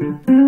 Mm-hmm.